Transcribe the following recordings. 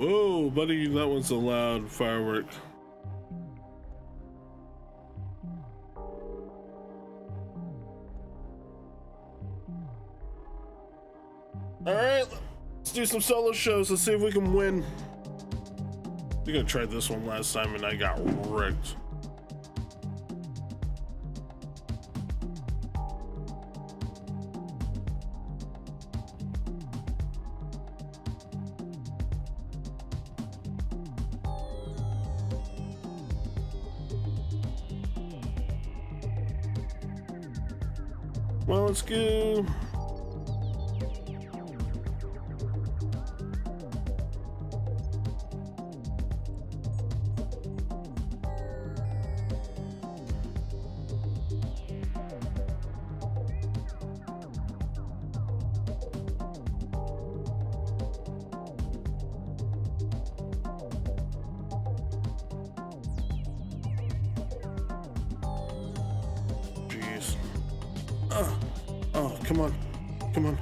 Whoa, buddy, that was a loud firework. All right, let's do some solo shows. Let's see if we can win. We're gonna try this one last time and I got wrecked. Well, let's go. Oh, oh, come on. Come on.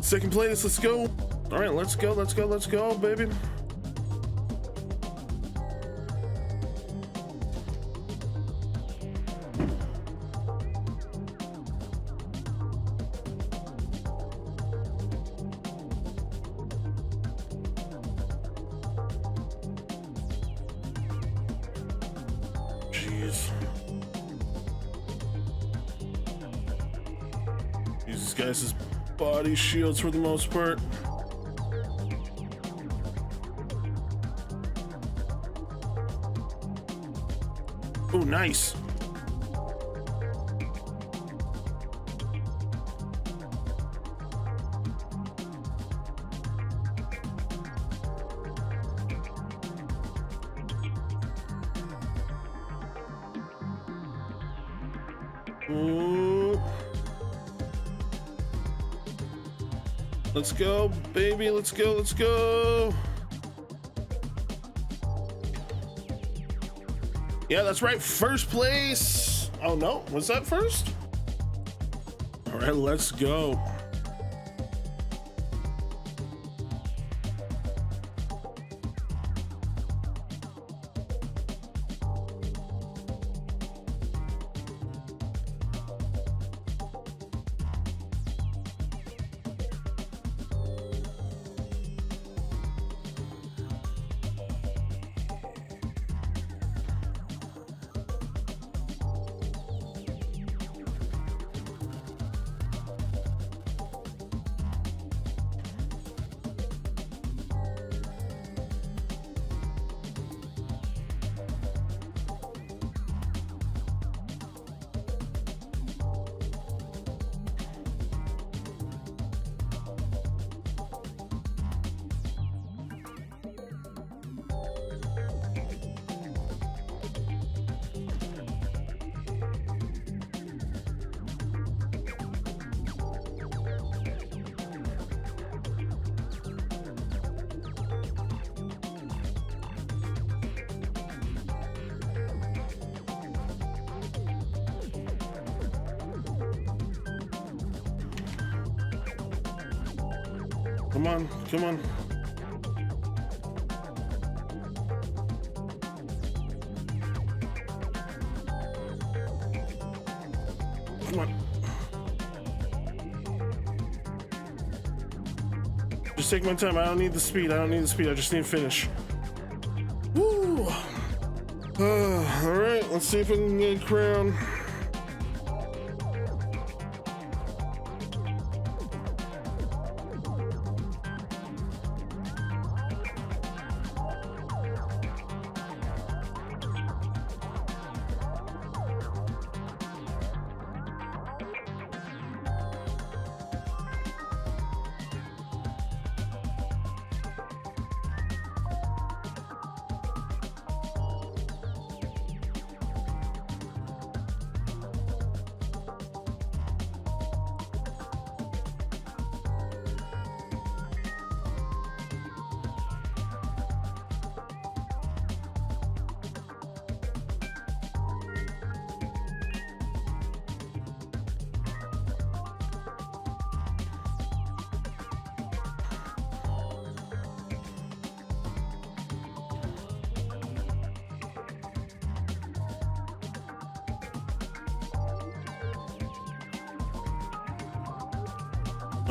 Second place, let's go. All right, let's go, let's go, let's go, baby. Use these guys as body shields for the most part. Oh, nice. Ooh. Let's go, baby. Let's go. Let's go. Yeah, that's right. First place. Oh, no. Was that first? All right, let's go. Come on, come on. Come on. Just take my time. I don't need the speed. I don't need the speed. I just need to finish. Woo! Uh, all right, let's see if we can get a crown.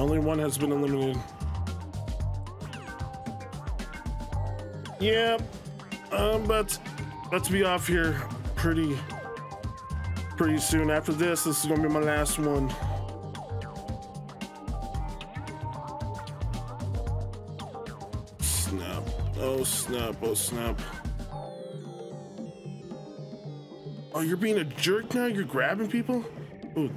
Only one has been eliminated. Yeah, um, but let's be off here pretty, pretty soon. After this, this is gonna be my last one. Snap! Oh snap! Oh snap! Oh, you're being a jerk now? You're grabbing people? Ooh.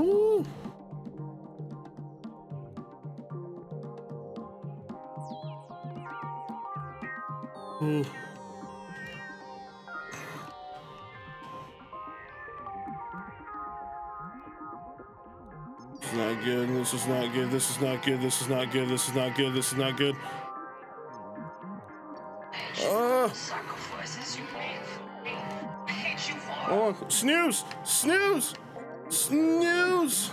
Ooh. Ooh. This is not good. This is not good. This is not good. This is not good. This is not good. This is not good. Ah. Sacrifices you made for me. I hate you for Oh, snooze! Snooze! Snooze!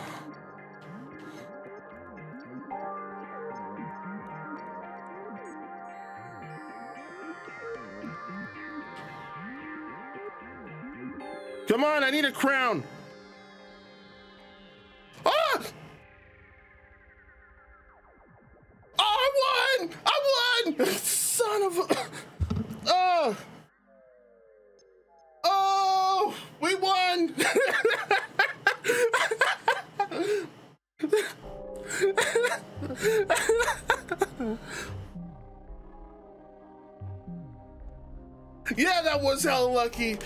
Come on, I need a crown. Was hell lucky.